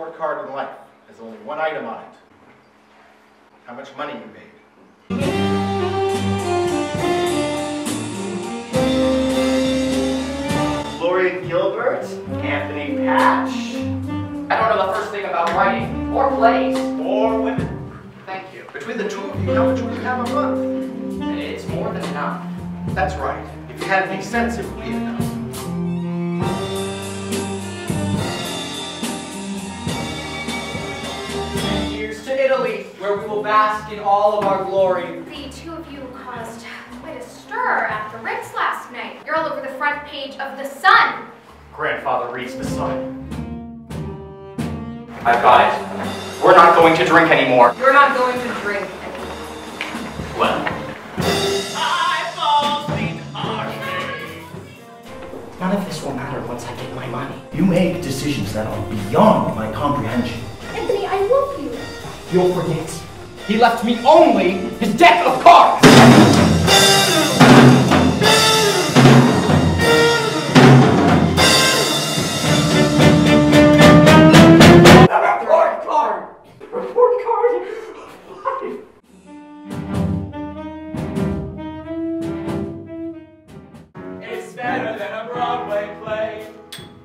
report card in life has only one item on it. How much money you made. Gloria Gilbert, Anthony Patch. I don't know the first thing about writing or plays. Or women. Thank you. Between the two of you, how much would you have a month? It's more than enough. That's right. If you had any sense, it would be enough. To Italy, where we will bask in all of our glory. The two of you caused quite a stir after Rick's last night. You're all over the front page of The Sun. Grandfather reads the sun. I've got it. We're not going to drink anymore. You're not going to drink. Well. None of this will matter once I get my money. You make decisions that are beyond my comprehension you'll forget. He left me only his deck of cards! report card! Report card?